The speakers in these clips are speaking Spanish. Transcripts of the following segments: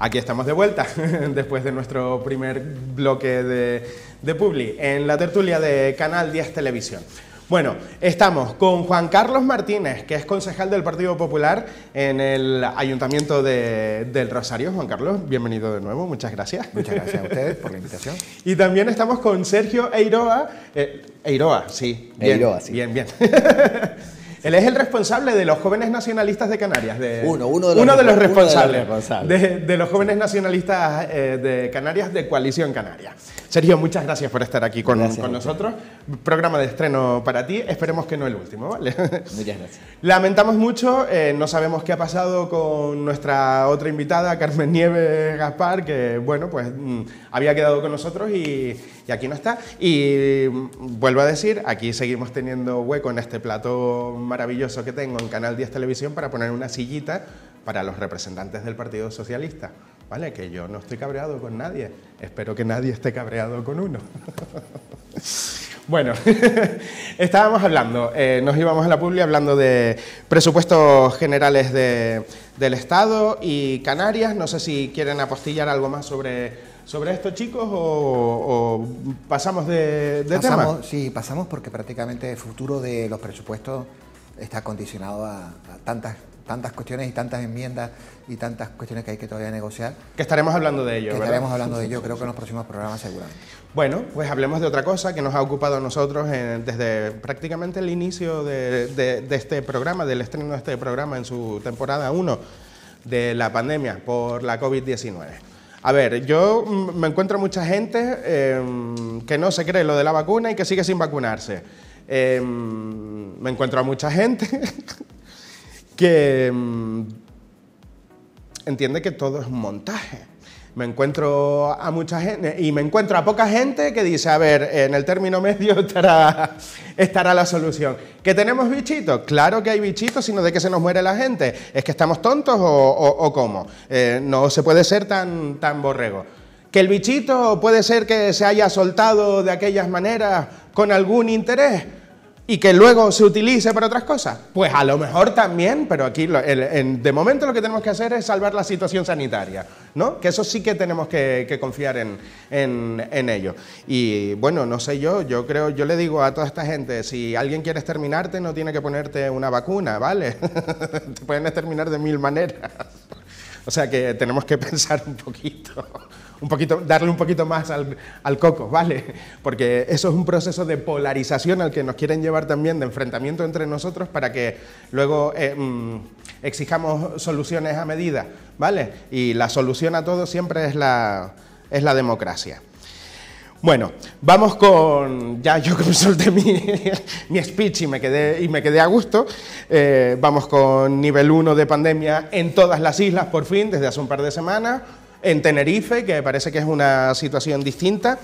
Aquí estamos de vuelta, después de nuestro primer bloque de, de Publi, en la tertulia de Canal 10 Televisión. Bueno, estamos con Juan Carlos Martínez, que es concejal del Partido Popular en el Ayuntamiento de, del Rosario. Juan Carlos, bienvenido de nuevo, muchas gracias. Muchas gracias a ustedes por la invitación. Y también estamos con Sergio Eiroa. Eh, Eiroa, sí. Bien, Eiroa, sí. Bien, bien. Él es el responsable de los jóvenes nacionalistas de Canarias. De, Uno, uno de los uno de los respo- uno de los responsables. De, de los jóvenes nacionalistas eh, de Canarias, de Coalición Canaria. Sergio, muchas gracias por estar aquí con, Gracias nosotros. Programa de estreno para ti. Esperemos que no el último, ¿vale? Muchas gracias. Lamentamos mucho, eh, no sabemos qué ha pasado con nuestra otra invitada, Carmen Nieves Gaspar, que bueno, pues mm, había quedado con nosotros y, y aquí no está. Y mm, vuelvo a decir, aquí seguimos teniendo hueco en este plato maravilloso que tengo en Canal 10 Televisión para poner una sillita para los representantes del Partido Socialista. ¿Vale? Que yo no estoy cabreado con nadie. Espero que nadie esté cabreado con uno. Bueno, estábamos hablando, eh, nos íbamos a la publi hablando de presupuestos generales de- del Estado y Canarias. No sé si quieren apostillar algo más sobre, sobre esto, chicos, o, o pasamos de, de tema. pasamos, sí, pasamos porque prácticamente el futuro de los presupuestos está condicionado a, a tantas, tantas cuestiones y tantas enmiendas y tantas cuestiones que hay que todavía negociar. Que estaremos hablando de ello, que ¿verdad? estaremos hablando de ello, creo que en los próximos programas seguramente. Bueno, pues hablemos de otra cosa que nos ha ocupado a nosotros en- desde prácticamente el inicio de, de- de este programa, del estreno de este programa en su temporada 1 de la pandemia por la COVID-19. A ver, yo mm, me encuentro mucha gente eh, que no se cree lo de la vacuna y que sigue sin vacunarse. Eh, me encuentro a mucha gente que mm, entiende que todo es un montaje. Me encuentro a mucha gente y me encuentro a poca gente que dice, a ver, en el término medio estará, estará la solución. ¿Que tenemos bichitos? Claro que hay bichitos, sino de que se nos muere la gente. ¿Es que estamos tontos o, cómo? Eh, no se puede ser tan, tan borrego. ¿Que el bichito puede ser que se haya soltado de aquellas maneras con algún interés? Y que luego se utilice para otras cosas? Pues a lo mejor también, pero aquí lo- el- en- de momento lo que tenemos que hacer es salvar la situación sanitaria, ¿no? Que eso sí que tenemos que, que confiar en, en- en ello. Y bueno, no sé yo, yo creo, yo le digo a toda esta gente, si alguien quiere exterminarte no tiene que ponerte una vacuna, ¿vale? Te pueden exterminar de mil maneras. O sea que tenemos que pensar un poquito, un poquito, darle un poquito más al, al coco, ¿vale? Porque eso es un proceso de polarización al que nos quieren llevar también, de enfrentamiento entre nosotros para que luego eh, mm, exijamos soluciones a medida, ¿vale? Y la solución a todo siempre es la, es la democracia. Bueno, vamos con. Ya yo que mi, mi speech y me quedé, y me quedé a gusto. eh, vamos con nivel 1 de pandemia en todas las islas, por fin, desde hace un par de semanas. En Tenerife, que parece que es una situación distinta.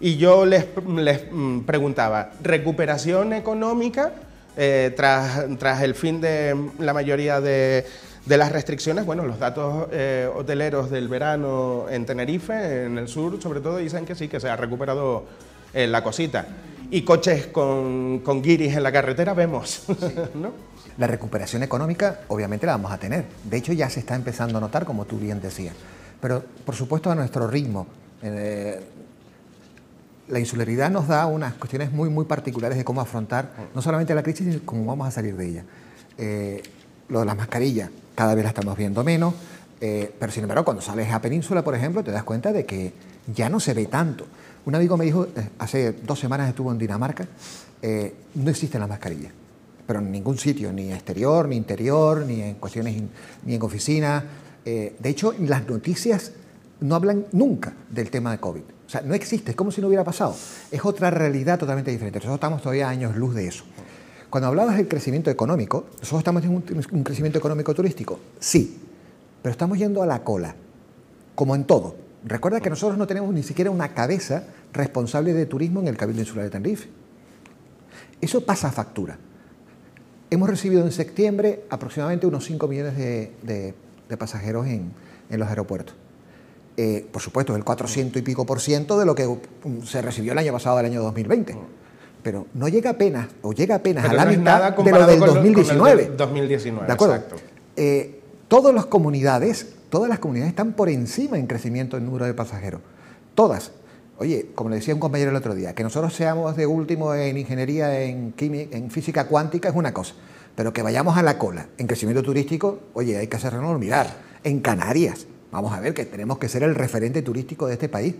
Y yo les, les, mm, preguntaba: ¿recuperación económica eh, tras, tras el fin de la mayoría de, de las restricciones? Bueno, los datos eh, hoteleros del verano en Tenerife, en el sur, sobre todo, dicen que sí, que se ha recuperado eh, la cosita. Y coches con, con guiris en la carretera vemos, ¿no? La recuperación económica obviamente la vamos a tener. De hecho ya se está empezando a notar, como tú bien decías. Pero por supuesto a nuestro ritmo. Eh, la insularidad nos da unas cuestiones muy, muy particulares de cómo afrontar no solamente la crisis, sino cómo vamos a salir de ella. Eh, lo de las mascarillas, cada vez la estamos viendo menos, eh, pero sin embargo, cuando sales a Península, por ejemplo, te das cuenta de que ya no se ve tanto. Un amigo me dijo, hace dos semanas estuvo en Dinamarca, no existen las mascarillas, pero en ningún sitio, ni exterior, ni interior, ni en cuestiones, in- ni en oficinas. Eh, de hecho, las noticias no hablan nunca del tema de COVID. O sea, no existe, es como si no hubiera pasado. Es otra realidad totalmente diferente. Nosotros estamos todavía años luz de eso. Cuando hablabas del crecimiento económico, ¿nosotros estamos en un, crecimiento económico turístico? Sí, pero estamos yendo a la cola, como en todo. Recuerda que nosotros no tenemos ni siquiera una cabeza responsable de turismo en el Cabildo Insular de Tenerife. Eso pasa a factura. Hemos recibido en septiembre aproximadamente unos 5 millones de- de pasajeros en, en los aeropuertos. Eh, por supuesto, el 400 y pico por ciento de lo que um, se recibió el año pasado, del año 2020. Pero no llega apenas, o llega apenas Pero a la no mitad de lo del con lo- con el 2019. del 2019, ¿De acuerdo? exacto. Eh, todas las comunidades todas las comunidades están por encima en crecimiento en número de pasajeros. Todas. Oye, como le decía un compañero el otro día, que nosotros seamos de último en ingeniería, en, química, en física cuántica es una cosa, pero que vayamos a la cola en crecimiento turístico, oye, hay que hacernos mirar. En Canarias, vamos a ver que tenemos que ser el referente turístico de este país.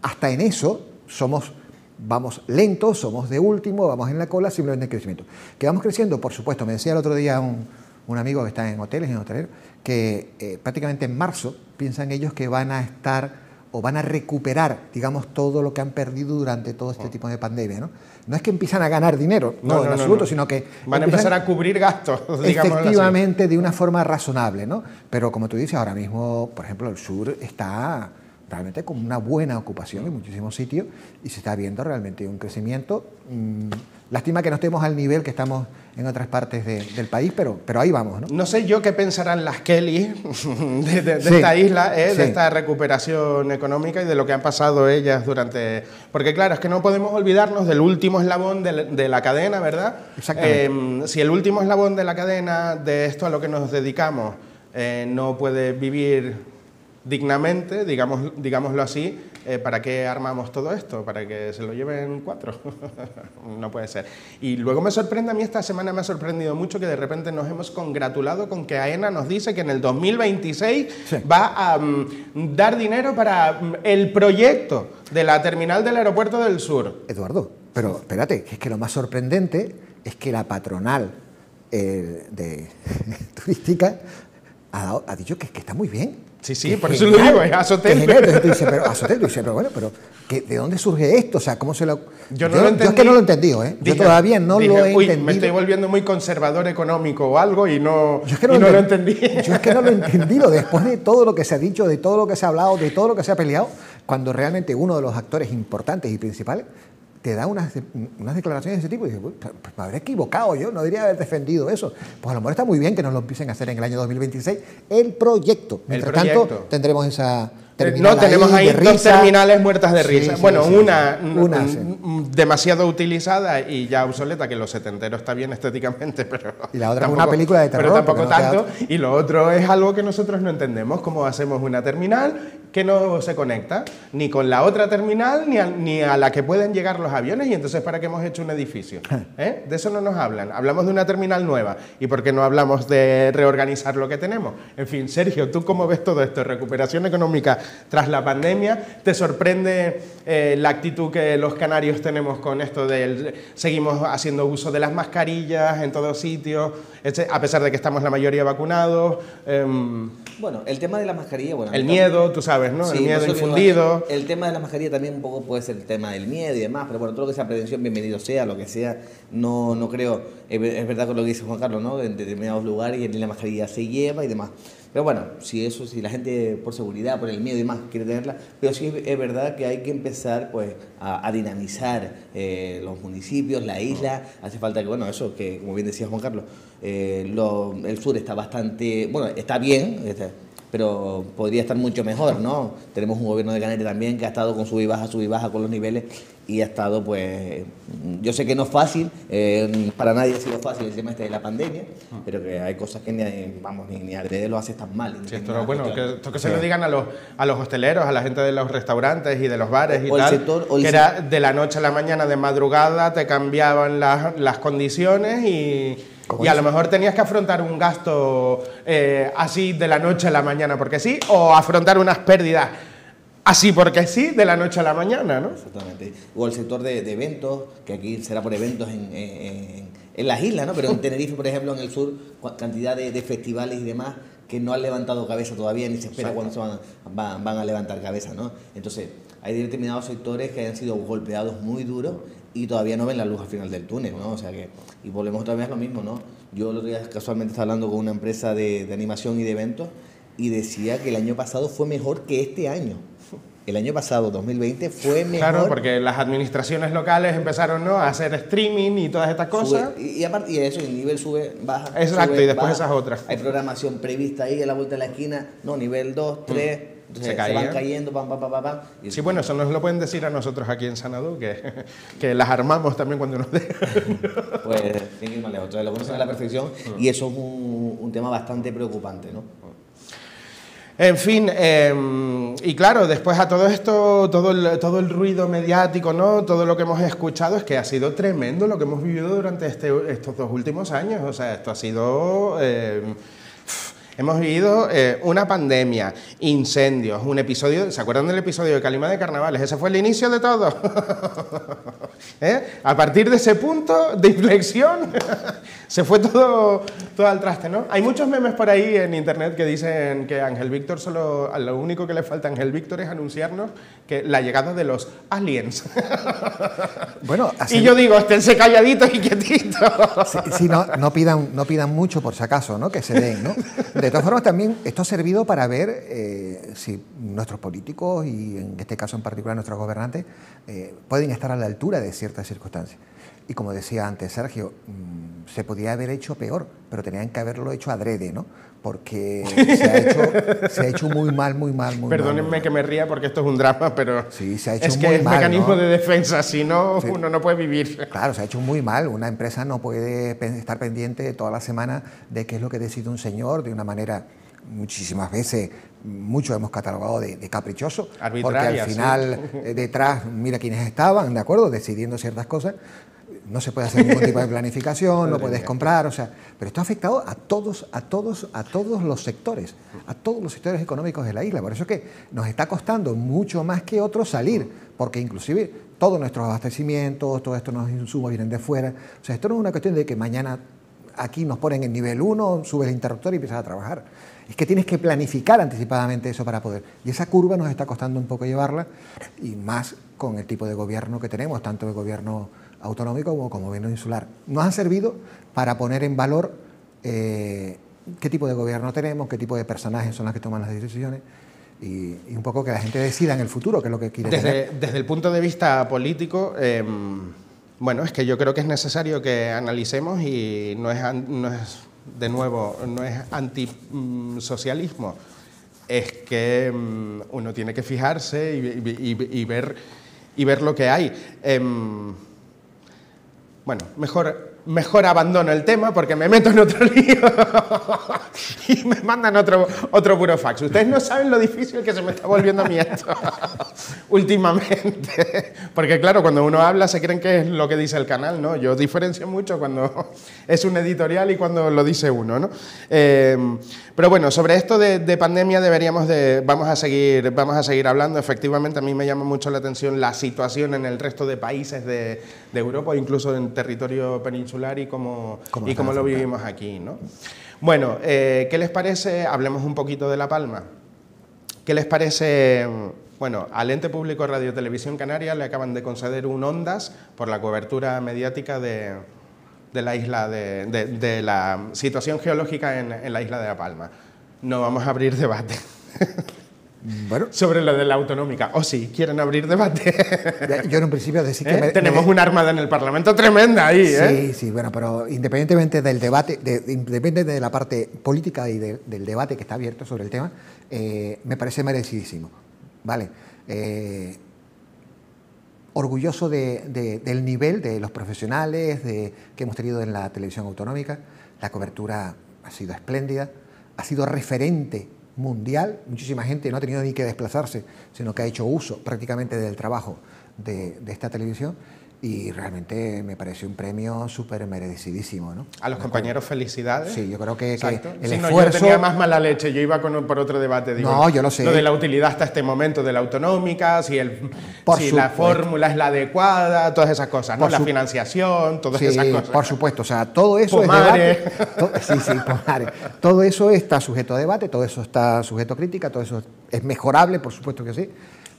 Hasta en eso somos vamos lentos, somos de último, vamos en la cola, simplemente en crecimiento. Que vamos creciendo, por supuesto, me decía el otro día un, amigo que está en hoteles, en hoteleros, que eh, prácticamente en marzo piensan ellos que van a estar o van a recuperar, digamos, todo lo que han perdido durante todo este oh. tipo de pandemia. ¿no? no es que empiezan a ganar dinero, no, en absoluto, sino que... Van a empezar a cubrir gastos, digamos Efectivamente, de una forma razonable, ¿no? Pero como tú dices, ahora mismo, por ejemplo, el sur está realmente con una buena ocupación en muchísimos sitios y se está viendo realmente un crecimiento. Mm, lástima que no estemos al nivel que estamos en otras partes del país, pero, pero ahí vamos. ¿no? no sé yo qué pensarán las Kelly de, esta isla, ¿eh? de esta recuperación económica y de lo que han pasado ellas durante... Porque claro, es que no podemos olvidarnos del último eslabón de, la cadena, ¿verdad? Exactamente. Eh, si el último eslabón de la cadena de esto a lo que nos dedicamos eh, no puede vivir dignamente, digamos, digámoslo así, eh, ¿para qué armamos todo esto? ¿Para que se lo lleven cuatro? no puede ser. Y luego me sorprende, a mí esta semana me ha sorprendido mucho que de repente nos hemos congratulado con que AENA nos dice que en el 2026 va a mm, dar dinero para mm, el proyecto de la terminal del aeropuerto del sur. Eduardo, pero espérate, es que lo más sorprendente es que la patronal eh, de turística ha, dicho que, que está muy bien Sí, sí, por eso lo digo, es Azotel. Dice, pero Azotel, dice, pero bueno, pero ¿de dónde surge esto? O sea, ¿cómo se lo...? Yo, no lo entendí. yo es que no lo he entendido, ¿eh? yo todavía no lo he entendido. me estoy volviendo muy conservador económico o algo y no, yo es que no, lo, entendí. Yo es que no lo he entendido después de todo lo que se ha dicho, de todo lo que se ha hablado, de todo lo que se ha peleado, cuando realmente uno de los actores importantes y principales te da unas, unas declaraciones de ese tipo y dices, pues, me habré equivocado yo, no debería haber defendido eso. Pues a lo mejor está muy bien que nos lo empiecen a hacer en el año 2026 el proyecto. Mientras tanto, tendremos esa, no, tenemos ahí, dos terminales muertas de risa. bueno, una, demasiado utilizada y ya obsoleta, que los setenteros está bien estéticamente, pero. Y la otra es una película de terror. Pero tampoco tanto. Y lo otro es algo que nosotros no entendemos: cómo hacemos una terminal que no se conecta ni con la otra terminal ni a, ni a la que pueden llegar los aviones. Y entonces, ¿para qué hemos hecho un edificio? ¿Eh? De eso no nos hablan. Hablamos de una terminal nueva. ¿Y por qué no hablamos de reorganizar lo que tenemos? En fin, Sergio, ¿tú cómo ves todo esto? Recuperación económica tras la pandemia. ¿Te sorprende eh, la actitud que los canarios tenemos con esto de seguimos haciendo uso de las mascarillas en todos sitios, a pesar de que estamos la mayoría vacunados? Em, bueno, el tema de la mascarilla, bueno... El miedo, tú sabes, ¿no? el miedo infundido. el, tema de la mascarilla también un poco puede ser el tema del miedo y demás, pero bueno, todo lo que sea prevención, bienvenido sea, lo que sea, no, no creo, es, verdad con lo que dice Juan Carlos, ¿no? En determinados lugares y la mascarilla se lleva y demás. Pero bueno, si eso, si la gente por seguridad, por el miedo y más quiere tenerla, pero sí es, verdad que hay que empezar pues a, dinamizar eh, los municipios, la isla, hace falta que, bueno, eso que como bien decía Juan Carlos, eh, el sur está bastante, bueno, está bien, pero podría estar mucho mejor, ¿no? Tenemos un gobierno de Canarias también que ha estado con sub y baja, sub y baja con los niveles y ha estado, pues, yo sé que no es fácil, eh, para nadie ha sido fácil el tema este de la pandemia, ah. pero que hay cosas que ni, vamos, ni, ni lo hace tan mal. Sí, esto, bueno, que, esto que se lo digan a los, a los hosteleros, a la gente de los restaurantes y de los bares y tal, que era de la noche a la mañana, de madrugada, te cambiaban las, las condiciones y y a lo mejor tenías que afrontar un gasto eh, así de la noche a la mañana porque sí, o afrontar unas pérdidas así porque sí de la noche a la mañana, ¿no? Exactamente. O el sector de, eventos, que aquí será por eventos en, las islas, ¿no? Pero en Tenerife, por ejemplo, en el sur, cantidad de, festivales y demás que no han levantado cabeza todavía ni se espera cuándo se van, van, a levantar cabeza, ¿no? Entonces, hay determinados sectores que han sido golpeados muy duros y todavía no ven la luz al final del túnel, ¿no? O sea que, y volvemos otra vez a lo mismo, ¿no? Yo el otro día casualmente estaba hablando con una empresa de, animación y de eventos y decía que el año pasado fue mejor que este año. El año pasado, 2020, fue mejor. Claro, porque las administraciones locales empezaron ¿no? a hacer streaming y todas estas cosas. y, aparte de eso, el nivel sube, baja. Exacto, y después esas otras. Hay programación prevista ahí a la vuelta de la esquina. No, nivel 2, 3 se, van cayendo, pam, pam, pam, pam. sí, bueno, eso nos lo pueden decir a nosotros aquí en Sanadú, que, que las armamos también cuando nos dejan. pues, sin ir más lejos. Lo conocen a la perfección y eso es un, un tema bastante preocupante, ¿no? En fin, em, y claro, después a todo esto, todo el, todo el ruido mediático, ¿no? Todo lo que hemos escuchado es que ha sido tremendo lo que hemos vivido durante este, estos dos últimos años. O sea, esto ha sido... Em, Hemos vivido eh, una pandemia, incendios, un episodio, ¿se acuerdan del episodio de Calima de Carnavales? Ese fue el inicio de todo. ¿Eh? A partir de ese punto de inflexión se fue todo, todo al traste, ¿no? Hay muchos memes por ahí en internet que dicen que Ángel Víctor solo, lo único que le falta a Ángel Víctor es anunciarnos que la llegada de los aliens. bueno, Y yo digo, esténse calladitos y quietitos. Sí, no, no, pidan, no pidan mucho por si acaso, ¿no? Que se den, ¿no? De todas formas, también esto ha servido para ver eh, si nuestros políticos, y en este caso en particular nuestros gobernantes, eh, pueden estar a la altura de ciertas circunstancias. Y como decía antes Sergio, mm, se podía haber hecho peor, pero tenían que haberlo hecho adrede, ¿no? Porque se ha hecho, muy mal, muy mal, muy Perdónenme que me ría porque esto es un drama, pero sí, se ha hecho es que es mecanismo de defensa, si no, uno no puede vivir. Claro, se ha hecho muy mal. Una empresa no puede estar pendiente toda la semana de qué es lo que decide un señor de una manera muchísimas veces, mucho hemos catalogado de, caprichoso, porque al final eh, detrás mira quiénes estaban, ¿de acuerdo?, decidiendo ciertas cosas no se puede hacer ningún tipo de planificación, no puedes comprar, o sea, pero esto ha afectado a todos, a todos, a todos los sectores, a todos los sectores económicos de la isla. Por eso es que nos está costando mucho más que otros salir, porque inclusive todos nuestros abastecimientos, todos estos insumos vienen de fuera. O sea, esto no es una cuestión de que mañana aquí nos ponen en nivel 1, subes el interruptor y empiezas a trabajar. Es que tienes que planificar anticipadamente eso para poder. Y esa curva nos está costando un poco llevarla, y más con el tipo de gobierno que tenemos, tanto el gobierno autonómico como, como gobierno insular. Nos ha servido para poner en valor eh, qué tipo de gobierno tenemos, qué tipo de personajes son los que toman las decisiones y, un poco que la gente decida en el futuro qué es lo que quiere desde, Desde el punto de vista político, em, bueno, es que yo creo que es necesario que analicemos y no es, no es de nuevo, no es antisocialismo, es que em, uno tiene que fijarse y, ver, y ver lo que hay. Em, bueno, mejor, mejor abandono el tema porque me meto en otro lío y me mandan otro, otro burofax. Ustedes no saben lo difícil que se me está volviendo a mí esto últimamente. Porque claro, cuando uno habla se creen que es lo que dice el canal, ¿no? Yo diferencio mucho cuando es un editorial y cuando lo dice uno, ¿no? Eh, pero bueno, sobre esto de, pandemia deberíamos de, vamos a seguir, vamos a seguir hablando. Efectivamente, a mí me llama mucho la atención la situación en el resto de países de, Europa, incluso en territorio peninsular y cómo, y cómo lo vivimos aquí, ¿no? Bueno, eh, ¿qué les parece? Hablemos un poquito de La Palma. ¿Qué les parece? Bueno, al ente público Radio Televisión Canaria le acaban de conceder un Ondas por la cobertura mediática de, de la isla de, la situación geológica en, la isla de La Palma. No vamos a abrir debate. Bueno. sobre lo de la autonómica. O si quieren abrir debate. Yo en un principio decía que... ¿Eh? Tenemos una armada en el Parlamento tremenda ahí. Sí, ¿eh? sí, bueno, pero independientemente del debate, de, de la parte política y del debate que está abierto sobre el tema, eh, me parece merecidísimo. ¿Vale? Eh, orgulloso del nivel de los profesionales de, que hemos tenido en la televisión autonómica. La cobertura ha sido espléndida, ha sido referente mundial. Muchísima gente no ha tenido ni que desplazarse, sino que ha hecho uso prácticamente del trabajo de, de esta televisión y realmente me pareció un premio súper merecidísimo. ¿no? A los compañeros felicidades. Sí, yo creo que, el esfuerzo... yo tenía más mala leche, yo iba con, por otro debate. Digo, no, yo lo sé. Lo de la utilidad hasta este momento de la autonómica, si, el, si la fórmula es la adecuada, todas esas cosas, ¿no? la financiación, todas esas cosas. por supuesto, o sea, todo eso es debate. sí, sí, Todo eso está sujeto a debate, todo eso está sujeto a crítica, todo eso es mejorable, por supuesto que sí.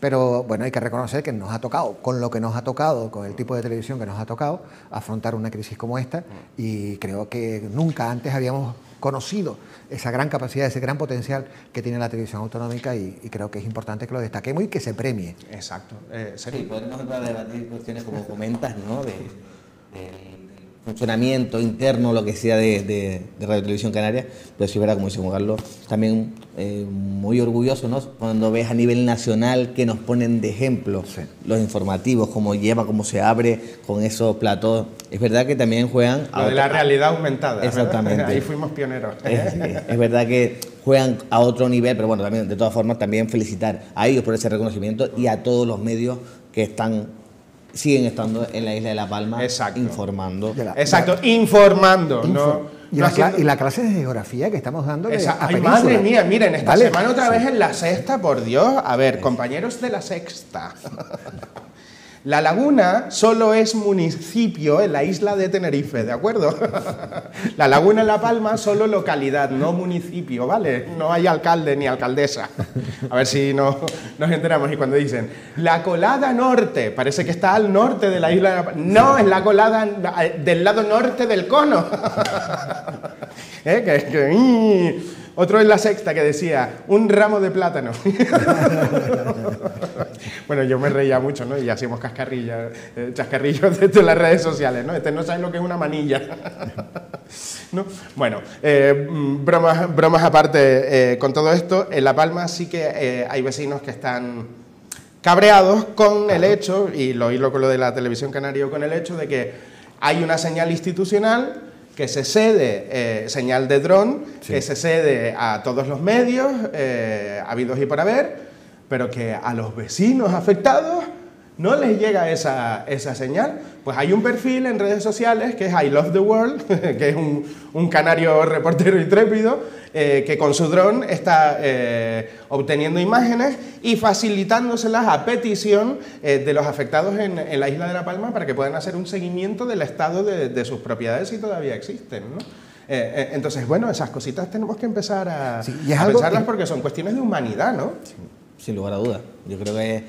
Pero bueno, hay que reconocer que nos ha tocado, con lo que nos ha tocado, con el tipo de televisión que nos ha tocado, afrontar una crisis como esta y creo que nunca antes habíamos conocido esa gran capacidad, ese gran potencial que tiene la televisión autonómica y, creo que es importante que lo destaquemos y que se premie. Exacto. Eh, sí, podemos entrar a debatir cuestiones como comentas, ¿no? de funcionamiento interno, lo que sea de, de, Radio Televisión Canaria, pero sí verá, como dice Juan Carlos, también eh, muy orgulloso, ¿no? Cuando ves a nivel nacional que nos ponen de ejemplo los informativos, cómo lleva, cómo se abre con esos platos. Es verdad que también juegan... Lo de la realidad aumentada. Exactamente. Ahí fuimos pioneros. Es, verdad que juegan a otro nivel, pero bueno, también de todas formas también felicitar a ellos por ese reconocimiento y a todos los medios que están siguen estando en la isla de La Palma Exacto. informando. La- Exacto, informando, Info. no... y, no la, haciendo- cla- y la clase de geografía que estamos dando ay, madre mía, miren, esta Vale. semana otra Sí. vez en la sexta, por Dios. A ver, compañeros de la sexta. La laguna solo es municipio en la isla de Tenerife, ¿de acuerdo? La laguna en La Palma solo localidad, no municipio, ¿vale? No hay alcalde ni alcaldesa. A ver si no, nos enteramos. Y cuando dicen, la colada norte, parece que está al norte de la isla de La Palma. No, es la colada eh, del lado norte del cono. ¿Eh? Que- ¡ih! Otro en la sexta que decía, un ramo de plátano. bueno, yo me reía mucho, ¿no? Y hacíamos cascarrillas, eh, chascarrillos de las redes sociales, ¿no? Este no sabe lo que es una manilla. ¿No? Bueno, eh, mm, bromas, bromas aparte, eh, con todo esto, en La Palma sí que eh, hay vecinos que están cabreados con el hecho, y lo hilo con lo de la televisión canaria, con el hecho de que hay una señal institucional que se cede, eh, señal de dron, que se cede a todos los medios, eh, habidos y por haber, pero que a los vecinos afectados no les llega esa, esa señal. Pues hay un perfil en redes sociales que es I Love the World, que es un, un canario reportero intrépido, eh, que con su dron está eh, obteniendo imágenes y facilitándoselas a petición eh, de los afectados en, en la isla de La Palma para que puedan hacer un seguimiento del estado de, de sus propiedades si todavía existen. ¿no? Entonces, bueno, esas cositas tenemos que empezar a, Sí, a pensarlas que- porque son cuestiones de humanidad, ¿no? Sin lugar a dudas. Yo creo que,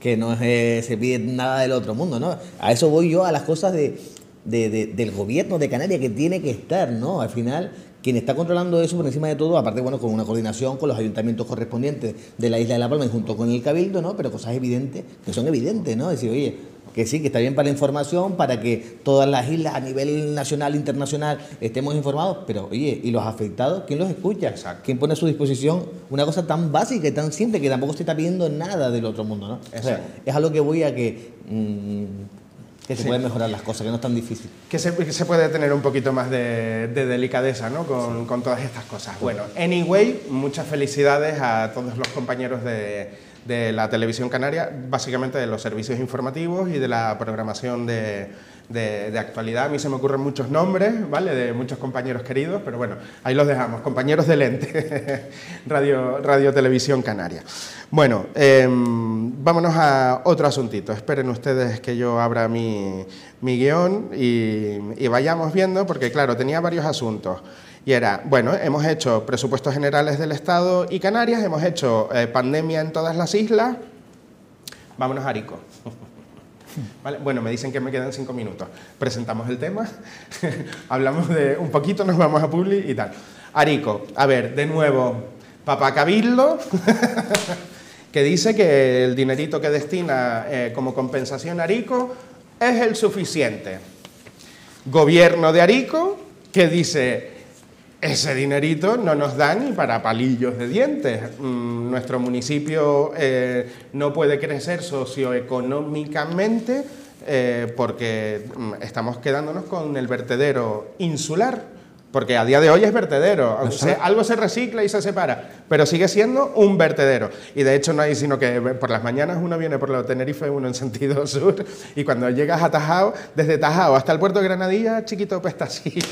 que no es- se pide nada del otro mundo, ¿no? A eso voy yo, a las cosas de, de- de- del gobierno de Canarias que tiene que estar, ¿no? Al final, quien está controlando eso por encima de todo, aparte, bueno, con una coordinación con los ayuntamientos correspondientes de la isla de La Palma y junto con el Cabildo, ¿no? Pero cosas evidentes, que son evidentes, ¿no? Decir, oye, que sí, que está bien para la información, para que todas las islas a nivel nacional, internacional, estemos informados, pero oye, ¿y los afectados? ¿Quién los escucha? Exacto. ¿Quién pone a su disposición una cosa tan básica y tan simple que tampoco se está pidiendo nada del otro mundo, ¿no? O sea, es algo que voy a que, mm, que se pueden mejorar las cosas, que no es tan difícil. que se, que se puede tener un poquito más de, de delicadeza ¿no? con, con todas estas cosas. Bueno, anyway, muchas felicidades a todos los compañeros de, de la televisión canaria, básicamente de los servicios informativos y de la programación de, de- actualidad. A mí se me ocurren muchos nombres, ¿vale? De muchos compañeros queridos, pero bueno, ahí los dejamos, compañeros de lente, Radio, Radio Televisión Canaria. Bueno, em, vámonos a otro asuntito. Esperen ustedes que yo abra mi, mi guion y, y vayamos viendo, porque claro, tenía varios asuntos. Y era, bueno, hemos hecho presupuestos generales del Estado y Canarias, hemos hecho eh, pandemia en todas las islas. Vámonos a Arico. Vale, Bueno, me dicen que me quedan cinco minutos. Presentamos el tema, hablamos de un poquito, nos vamos a Publi y tal. Arico, a ver, de nuevo, Papá Cabildo, que dice que el dinerito que destina eh, como compensación a Arico es el suficiente. Gobierno de Arico, que dice, ese dinerito no nos da ni para palillos de dientes. Mm, nuestro municipio eh, no puede crecer socioeconómicamente eh, porque mm, estamos quedándonos con el vertedero insular. Porque a día de hoy es vertedero, aunque se- algo se recicla y se separa, pero sigue siendo un vertedero. Y de hecho no hay sino que por las mañanas uno viene por la Tenerife, uno en sentido sur, y cuando llegas a Tajao, desde Tajao hasta el puerto de Granadilla, chiquito pestacillo.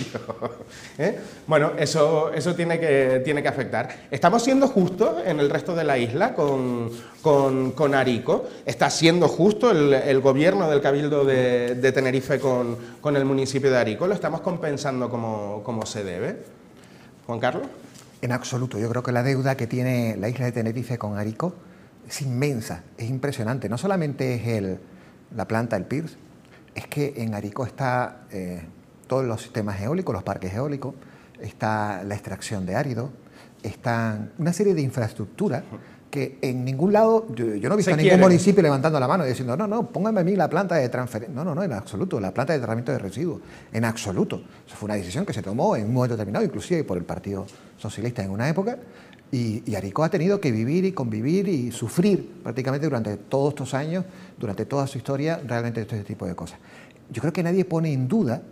¿Eh? Bueno, eso, eso tiene, que, tiene que afectar. Estamos siendo justos en el resto de la isla con, con, con Arico. Está siendo justo el, el gobierno del Cabildo de, de Tenerife con, con el municipio de Arico. Lo estamos compensando como, como se debe. Juan Carlos. En absoluto, yo creo que la deuda que tiene la isla de Tenerife con Arico es inmensa, es impresionante. No solamente es el, la planta, el PIRS, es que en Arico está eh, todos los sistemas eólicos, los parques eólicos, está la extracción de árido, está una serie de infraestructuras que en ningún lado, yo, yo no he visto a ningún municipio levantando la mano y diciendo, no, no, póngame a mí la planta de transferencia. No, no, no, en absoluto, la planta de tratamiento de residuos, en absoluto. Eso fue una decisión que se tomó en un momento determinado, inclusive por el Partido Socialista en una época, y, y Arico ha tenido que vivir y convivir y sufrir prácticamente durante todos estos años, durante toda su historia, realmente este tipo de cosas. Yo creo que nadie pone en duda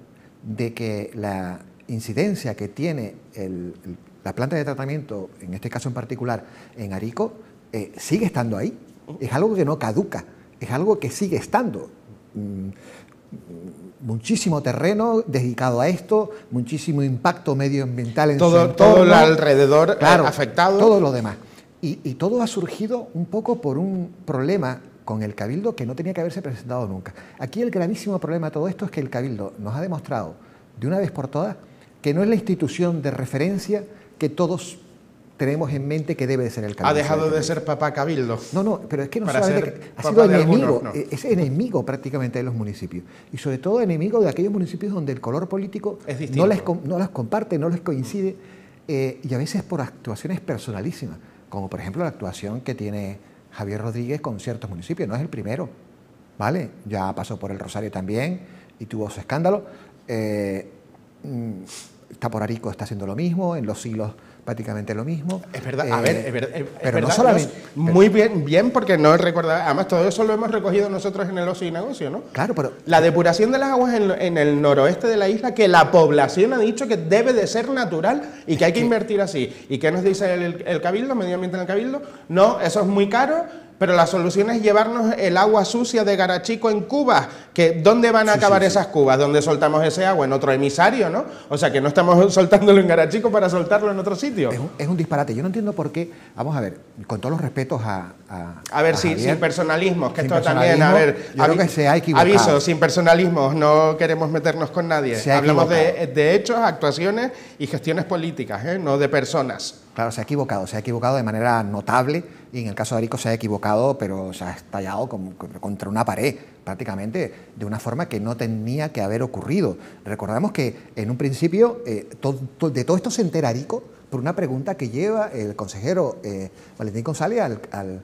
de que la incidencia que tiene el, el- la planta de tratamiento, en este caso en particular, en Arico, eh, sigue estando ahí. Es algo que no caduca, es algo que sigue estando. Mm, muchísimo terreno dedicado a esto, muchísimo impacto medioambiental en todo, todo el alrededor eh, afectado. Todo lo demás. Y, y, todo ha surgido un poco por un problema con el Cabildo que no tenía que haberse presentado nunca. Aquí el gravísimo problema de todo esto es que el Cabildo nos ha demostrado de una vez por todas que no es la institución de referencia que todos tenemos en mente que debe de ser el cabildo. Ha dejado de ser papá cabildo. No, no, pero es que no ha sido enemigo, es enemigo prácticamente de los municipios. Y sobre todo enemigo de aquellos municipios donde el color político no, les, no las comparte, no les coincide, eh, y a veces por actuaciones personalísimas, como por ejemplo la actuación que tiene Javier Rodríguez con ciertos municipios. No es el primero, ¿vale? Ya pasó por el Rosario también y tuvo su escándalo. Eh, mm, está por Arico, está haciendo lo mismo, en los siglos prácticamente lo mismo. Es verdad, a ver, es, verdad, pero no solamente. muy bien, bien, porque no recuerda. Además, todo eso lo hemos recogido nosotros en el ocio y negocio, ¿no? Claro, pero. La depuración de las aguas en, el noroeste de la isla, que la población ha dicho que debe de ser natural y que hay que invertir así. ¿Y qué nos dice el, el Cabildo, medio ambiente en el Cabildo? No, eso es muy caro pero la solución es llevarnos el agua sucia de Garachico en Cuba. Que, ¿Dónde van a acabar esas cubas? ¿Dónde soltamos ese agua? En otro emisario, ¿no? O sea, que no estamos soltándolo en Garachico para soltarlo en otro sitio. Es un, disparate. Yo no entiendo por qué. Vamos a ver, con todos los respetos a. A, ver, sin personalismos, que esto también. A ver, yo creo que se ha equivocado. Aviso, sin personalismos, no queremos meternos con nadie. Hablamos de, de, hechos, actuaciones y gestiones políticas, ¿eh? no de personas. Claro, se ha equivocado, se ha equivocado de manera notable y en el caso de Arico se ha equivocado, pero se ha estallado contra una pared prácticamente de una forma que no tenía que haber ocurrido. Recordamos que en un principio eh, de todo esto se entera Arico por una pregunta que lleva el consejero eh, Valentín González al,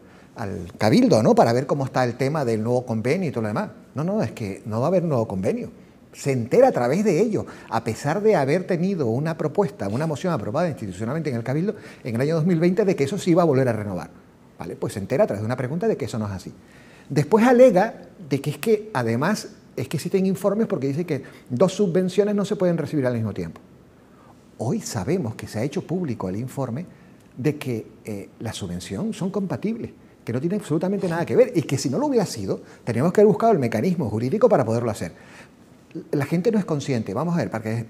Cabildo, ¿no? Para ver cómo está el tema del nuevo convenio y todo lo demás. No, no, es que no va a haber nuevo convenio se entera a través de ello, a pesar de haber tenido una propuesta, una moción aprobada institucionalmente en el Cabildo en el año 2020 de que eso se iba a volver a renovar. ¿Vale? Pues se entera a través de una pregunta de que eso no es así. Después alega de que es que además es que existen informes porque dice que dos subvenciones no se pueden recibir al mismo tiempo. Hoy sabemos que se ha hecho público el informe de que eh, las subvenciones son compatibles, que no tienen absolutamente nada que ver y que si no lo hubiera sido, teníamos que haber buscado el mecanismo jurídico para poderlo hacer la gente no es consciente, vamos a ver, para que,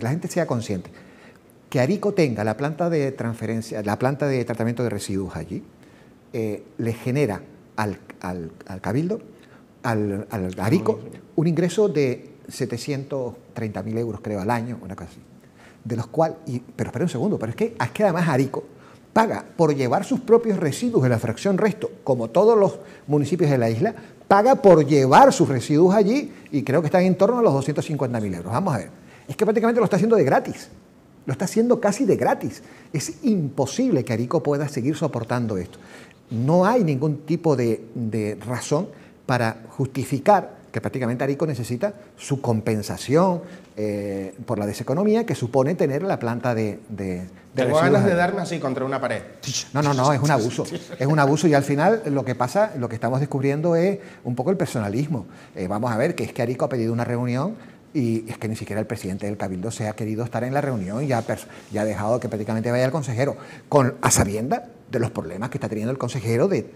la gente sea consciente, que Arico tenga la planta de transferencia, la planta de tratamiento de residuos allí, eh, le genera al, Cabildo, al, Arico, un ingreso de 730.000 euros, creo, al año, una cosa así. De los cuales, pero espera un segundo, pero es que, es que además Arico paga por llevar sus propios residuos de la fracción resto, como todos los municipios de la isla, paga por llevar sus residuos allí y creo que están en torno a los 250 mil euros. Vamos a ver, es que prácticamente lo está haciendo de gratis, lo está haciendo casi de gratis. Es imposible que Arico pueda seguir soportando esto. No hay ningún tipo de, razón para justificar que prácticamente Arico necesita su compensación eh, por la deseconomía que supone tener la planta de, tengo ganas de darme así contra una pared. No, no, no, es un abuso. Es un abuso y al final lo que pasa, lo que estamos descubriendo es un poco el personalismo. Eh, vamos a ver que es que Arico ha pedido una reunión y es que ni siquiera el presidente del Cabildo se ha querido estar en la reunión y ha, ya ha dejado que prácticamente vaya el consejero, con, a sabienda de los problemas que está teniendo el consejero de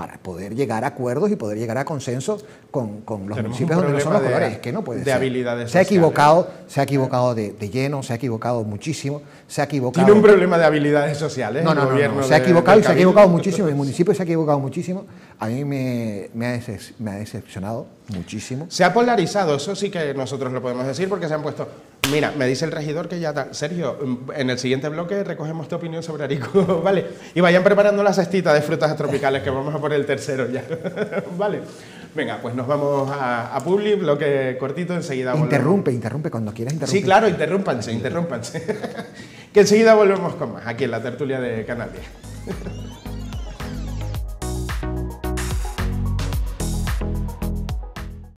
para poder llegar a acuerdos y poder llegar a consensos con, los municipios donde son los colores. que no puede de habilidades se ha equivocado, se ha equivocado de, lleno, se ha equivocado muchísimo, se ha equivocado. Tiene un problema de habilidades sociales. No, no, no, se ha equivocado y se ha equivocado muchísimo. El municipio se ha equivocado muchísimo. A mí me, me, ha, me ha decepcionado muchísimo. Se ha polarizado, eso sí que nosotros lo podemos decir porque se han puesto Mira, me dice el regidor que ya está. Sergio, en el siguiente bloque recogemos tu opinión sobre Arico, ¿vale? Y vayan preparando la cestita de frutas tropicales que vamos a poner el tercero ya, ¿vale? Venga, pues nos vamos a, a Publi, bloque cortito, enseguida volvemos. Interrumpe, interrumpe cuando quieras interrumpir. Sí, claro, interrúmpanse, interrúmpanse. que enseguida volvemos con más, aquí en la tertulia de Canal 10.